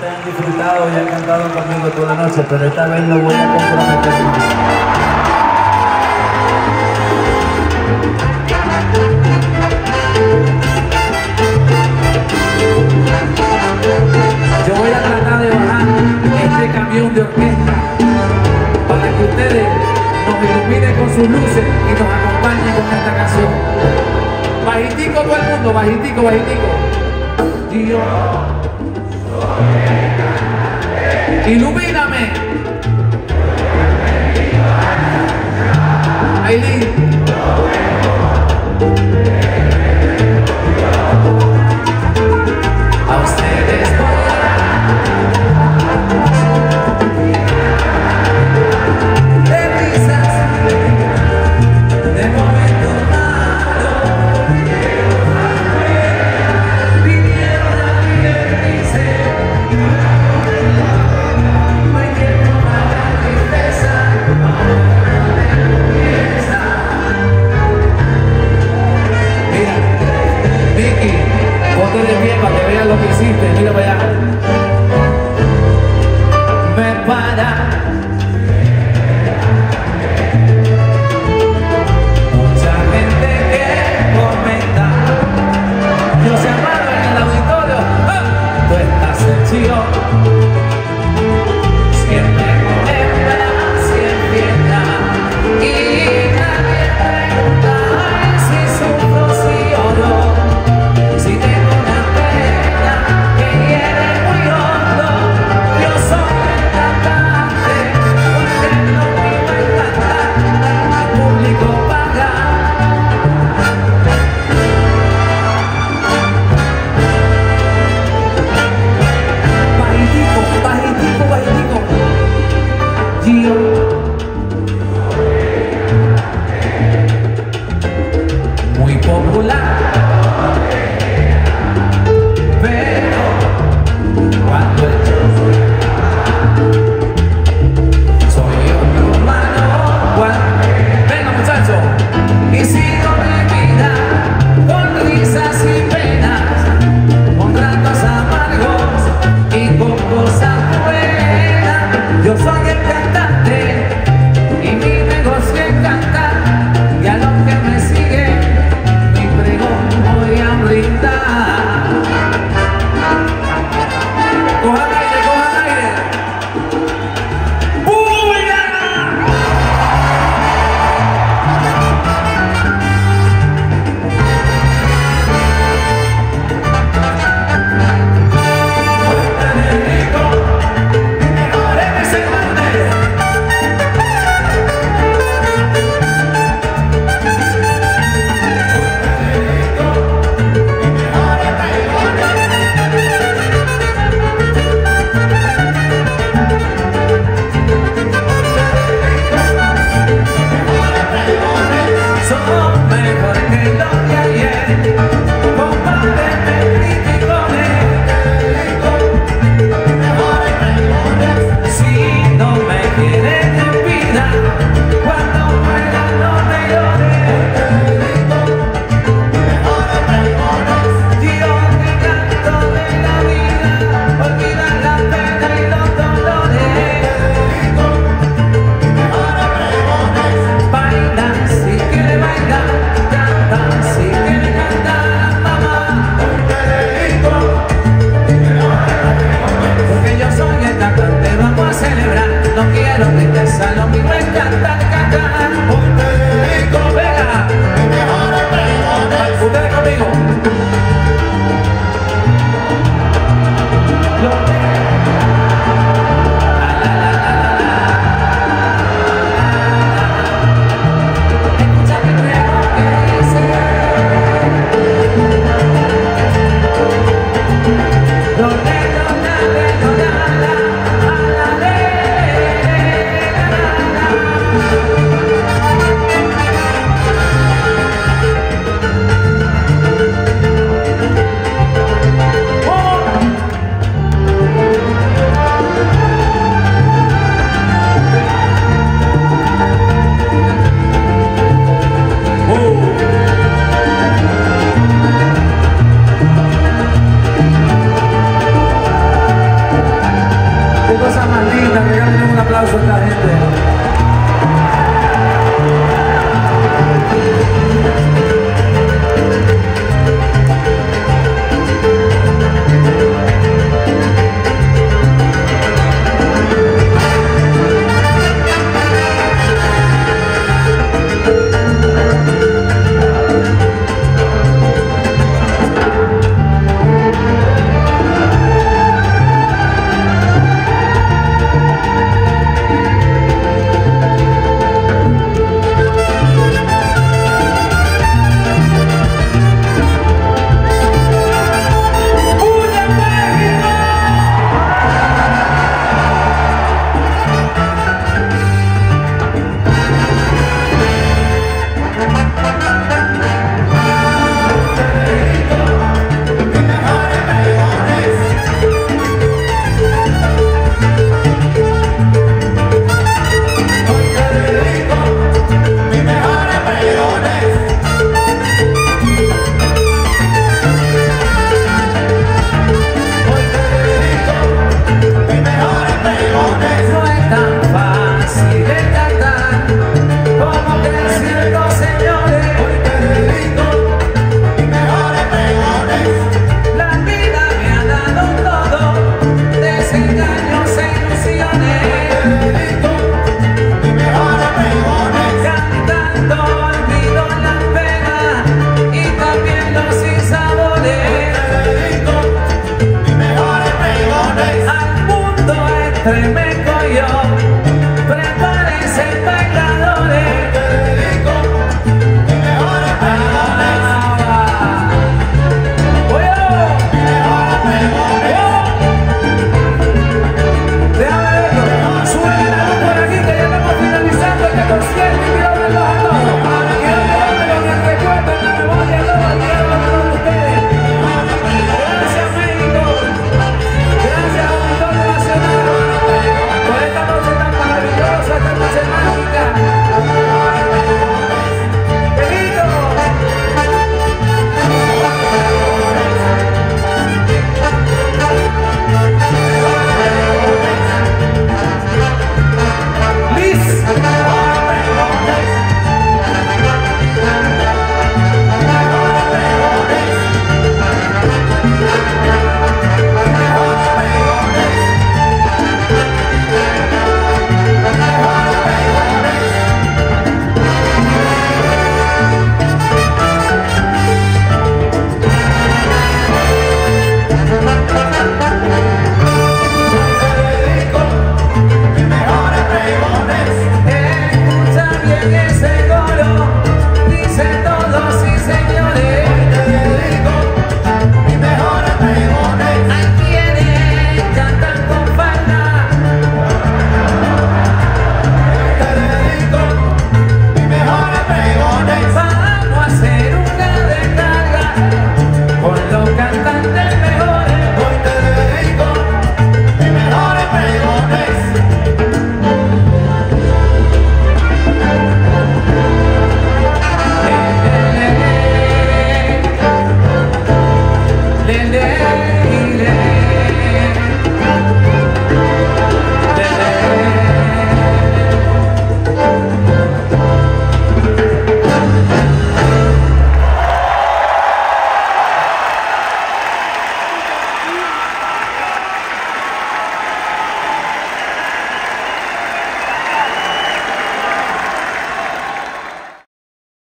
que han disfrutado y han cantado conmigo toda la noche, pero esta vez no voy a comprometer más. de bajar este camión de orquesta para que ustedes nos iluminen con sus luces y nos acompañen con esta canción. Bajitico todo el mundo, bajitico, bajitico. Dios. Ilumíname.